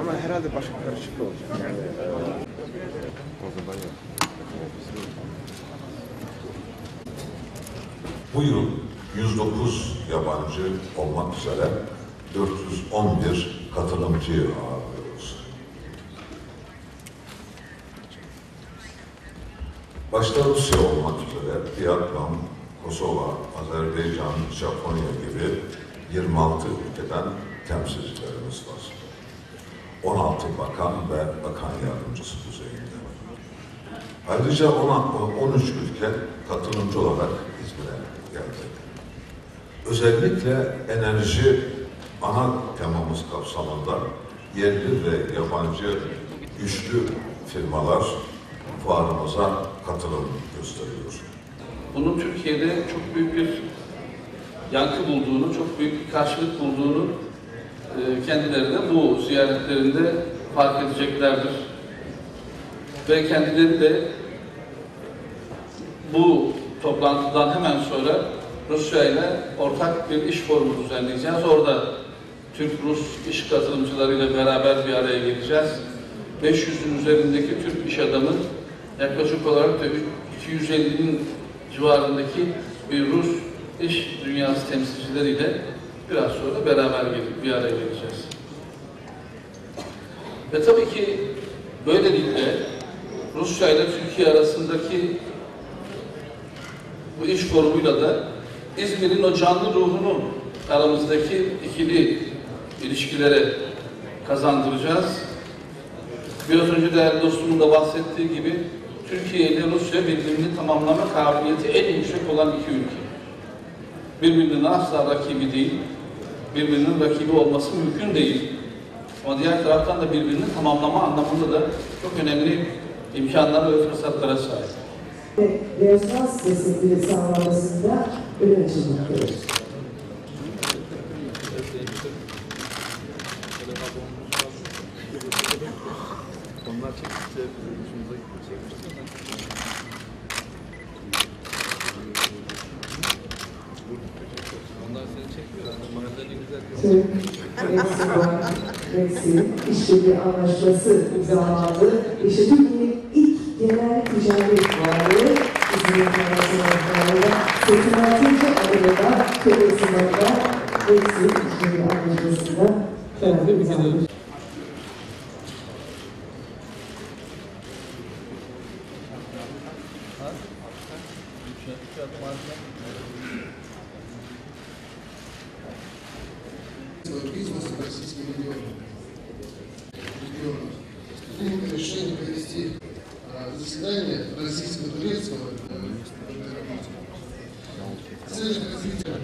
Ama herhalde başka karışık olacak. Yani, Bu yıl 109 yabancı olmak üzere 411 katılımcıyı ağırlıyoruz. Başta Rusya olmak üzere Vietnam, Kosova, Azerbaycan, Japonya gibi 26 ülkeden temsilcilerimiz var. 16 bakan ve bakan yardımcısı düzeyinde. Ayrıca 13 ülke katılımcı olarak İzmir'e geldi. Özellikle enerji ana temamız kapsamında yerli ve yabancı güçlü firmalar fuarımıza katılım gösteriyor. Bunun Türkiye'de çok büyük bir yankı bulduğunu, çok büyük bir karşılık bulduğunu e, kendileri de bu ziyaretlerinde fark edeceklerdir. Ve kendileri de bu toplantıdan hemen sonra Rusya ile ortak bir iş forumu düzenleyeceğiz. Orada Türk-Rus iş katılımcılarıyla beraber bir araya geleceğiz. 500'ün üzerindeki Türk iş adamı yaklaşık olarak da 250'nin civarındaki bir Rus iş dünyası temsilcileriyle biraz sonra beraber gelip bir araya geleceğiz. Ve tabii ki böylelikle Rusya ile Türkiye arasındaki bu iş forumuyla da İzmir'in o canlı ruhunu aramızdaki ikili ilişkilere kazandıracağız. Biraz önce değerli dostumun da bahsettiği gibi Türkiye ile Rusya birbirini tamamlama kabiliyeti en yüksek olan iki ülke. Birbirinin asla rakibi değil, birbirinin rakibi olması mümkün değil. Ama diğer taraftan da birbirini tamamlama anlamında da çok önemli imkanlara ve fırsatlara sahip. ve rezonans destekleri sağlanmasında öne çıkmaktadır. onlar çektikçe hoşumuza gitmeyecek. Türk, Meksika, Meksik İşbirliği Anlaşması imzalandı. İşte Türkiye'nin ilk genel ticaret varlığı İzmir Anlaşması'nda 86. adımında Kıbrıs'ında Meksik İşbirliği Anlaşması'nda tarafı imzalandı. бизнеса в российском регионе. регионах. Принято решение провести а, заседание российско-турецкого Цель развития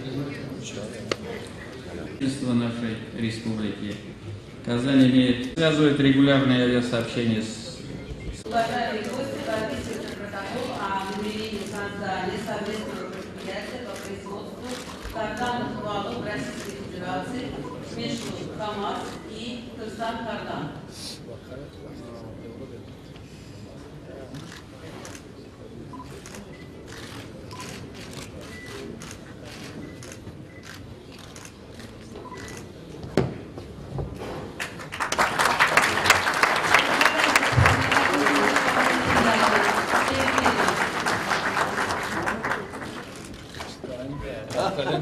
правительства нашей республики. Казань имеет, связывает регулярные авиасообщения с Уважаемые гости, подписывается протокол о намерении создания совместного предприятия по производству карданных валов Российской Федерации между КАМАЗ и Кырсан Кардан.